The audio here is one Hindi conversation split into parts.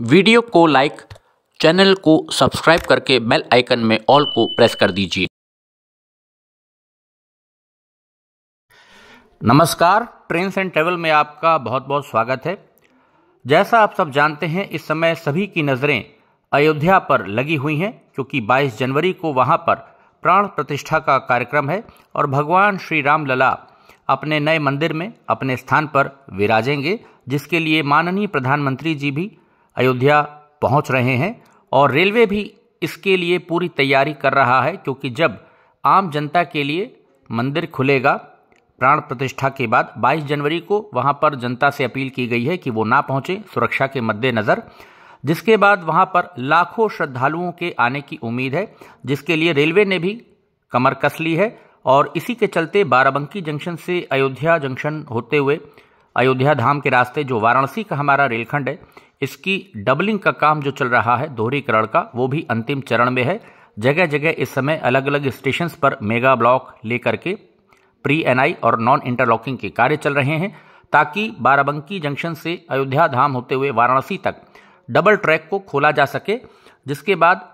वीडियो को लाइक, चैनल को सब्सक्राइब करके बेल आइकन में ऑल को प्रेस कर दीजिए। नमस्कार ट्रेन्स एंड ट्रेवल में आपका बहुत बहुत स्वागत है। जैसा आप सब जानते हैं, इस समय सभी की नज़रें अयोध्या पर लगी हुई हैं, क्योंकि 22 जनवरी को वहाँ पर प्राण प्रतिष्ठा का कार्यक्रम है और भगवान श्री राम लला अपने नए मंदिर में अपने स्थान पर विराजेंगे, जिसके लिए माननीय प्रधानमंत्री जी भी अयोध्या पहुँच रहे हैं और रेलवे भी इसके लिए पूरी तैयारी कर रहा है, क्योंकि जब आम जनता के लिए मंदिर खुलेगा, प्राण प्रतिष्ठा के बाद 22 जनवरी को वहाँ पर जनता से अपील की गई है कि वो ना पहुँचे सुरक्षा के मद्देनज़र, जिसके बाद वहाँ पर लाखों श्रद्धालुओं के आने की उम्मीद है, जिसके लिए रेलवे ने भी कमर कस ली है। और इसी के चलते बाराबंकी जंक्शन से अयोध्या जंक्शन होते हुए अयोध्या धाम के रास्ते जो वाराणसी का हमारा रेलखंड है, इसकी डबलिंग का काम जो चल रहा है, दोहरीकरण का, वो भी अंतिम चरण में है। जगह जगह इस समय अलग अलग स्टेशन पर मेगा ब्लॉक लेकर के प्री एनआई और नॉन इंटरलॉकिंग के कार्य चल रहे हैं, ताकि बाराबंकी जंक्शन से अयोध्या धाम होते हुए वाराणसी तक डबल ट्रैक को खोला जा सके, जिसके बाद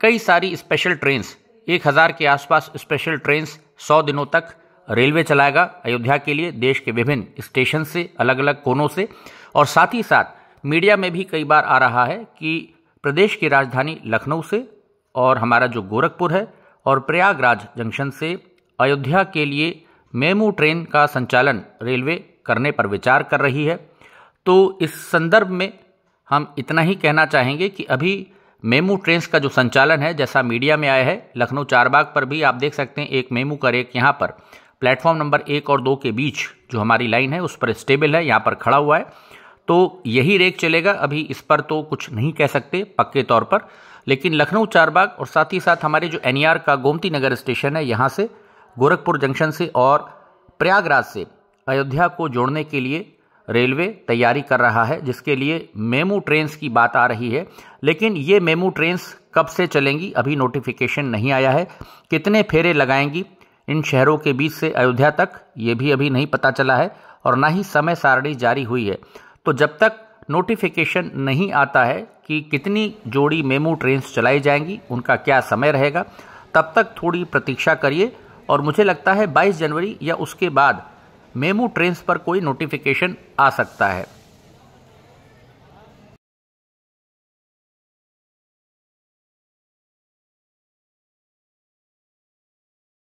कई सारी स्पेशल ट्रेन्स एक हज़ार के आसपास स्पेशल ट्रेन्स सौ दिनों तक रेलवे चलाएगा अयोध्या के लिए देश के विभिन्न स्टेशन से अलग अलग कोनों से, और साथ ही साथ मीडिया में भी कई बार आ रहा है कि प्रदेश की राजधानी लखनऊ से और हमारा जो गोरखपुर है और प्रयागराज जंक्शन से अयोध्या के लिए मेमू ट्रेन का संचालन रेलवे करने पर विचार कर रही है। तो इस संदर्भ में हम इतना ही कहना चाहेंगे कि अभी मेमू ट्रेन्स का जो संचालन है, जैसा मीडिया में आया है, लखनऊ चारबाग पर भी आप देख सकते हैं, एक मेमू का रेक यहाँ पर। प्लेटफॉर्म नंबर एक और दो के बीच जो हमारी लाइन है, उस पर स्टेबल है, यहाँ पर खड़ा हुआ है। तो यही रेक चलेगा। अभी इस पर तो कुछ नहीं कह सकते, पक्के तौर पर। लेकिन लखनऊ, चारबाग और साथ ही साथ हमारे जो एनईआर का गोमती नगर स्टेशन है, यहाँ से गोरखपुर जंक्शन से और प्रयागराज से अयोध्या को जोड़ने के लिए रेलवे तैयारी कर रहा है, जिसके लिए मेमू ट्रेन्स की बात आ रही है। लेकिन ये मेमू ट्रेन्स कब से चलेंगी, अभी नोटिफिकेशन नहीं आया है। कितने फेरे लगाएँगी इन शहरों के बीच से अयोध्या तक, ये भी अभी नहीं पता चला है, और ना ही समय सारणी जारी हुई है। तो जब तक नोटिफिकेशन नहीं आता है कि कितनी जोड़ी मेमू ट्रेन चलाई जाएँगी, उनका क्या समय रहेगा, तब तक थोड़ी प्रतीक्षा करिए। और मुझे लगता है 22 जनवरी या उसके बाद मेमू ट्रेन पर कोई नोटिफिकेशन आ सकता है।